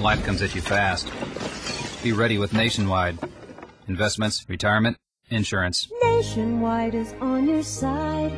Life comes at you fast. Be ready with Nationwide. Investments, retirement, insurance. Nationwide is on your side